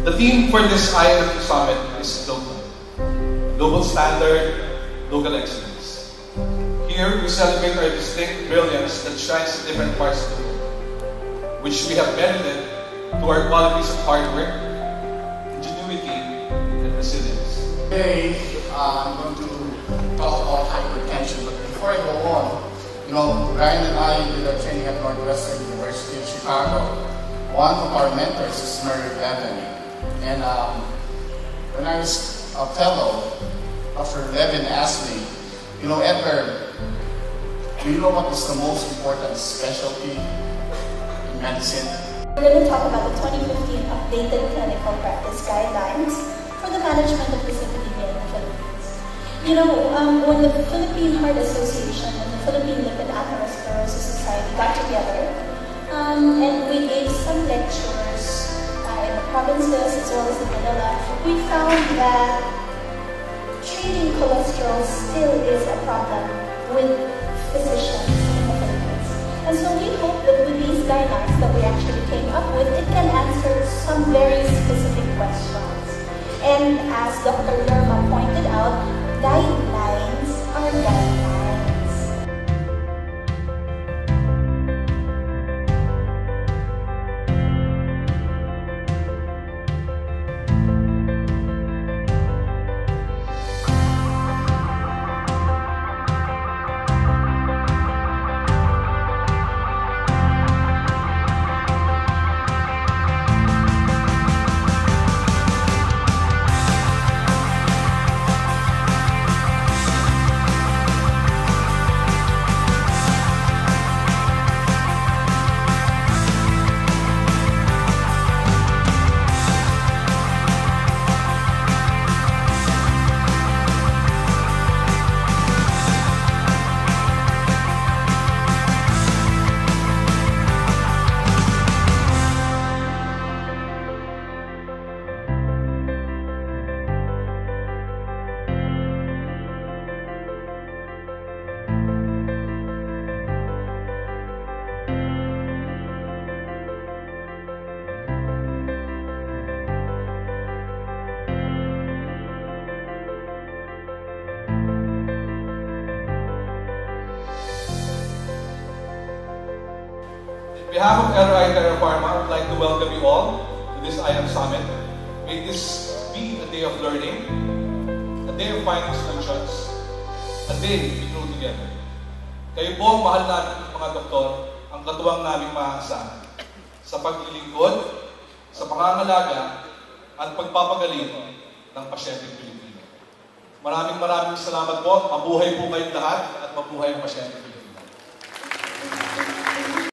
The theme for this ILP Summit is global. Global standard, local excellence. Here, we celebrate our distinct brilliance that shines in different parts of the world, which we have merited to our qualities of hard work, ingenuity, and resilience. Today, uh, I'm going to talk about hypertension, but before I go on, you know, Ryan and I did our training at Northwestern University in Chicago. One of our mentors is Mary Levin. And um, when I was a fellow, Dr. Levin asked me, you know, Edward, do you know what is the most important specialty in medicine? We're going to talk about the 2015 updated clinical practice guidelines for the management of dyslipidemia in the Philippines. You know, um, when the Philippine Heart Association and the Philippine Lipid Atherosclerosis Society got together, um, and we gave some lectures provinces as well as in Manila, we found that treating cholesterol still is a problem with physicians in the Philippines. And so we hope that with these guidelines that we actually came up with, it can answer some very specific questions. And as Dr. Lerma pointed out, guidelines On behalf of LRI Terra Pharma, I would like to welcome you all to this IAM Summit. May this be a day of learning, a day of finding solutions, a day we grow together. Kayo po mahal namin mga doktor, ang katuwang naming maasahan sa paglilingkod, sa pangangalaga, at pagpapagaling ng pasyente Pilipino. Maraming maraming salamat po. Mabuhay po kayong lahat at mabuhay ang pasyente Pilipino.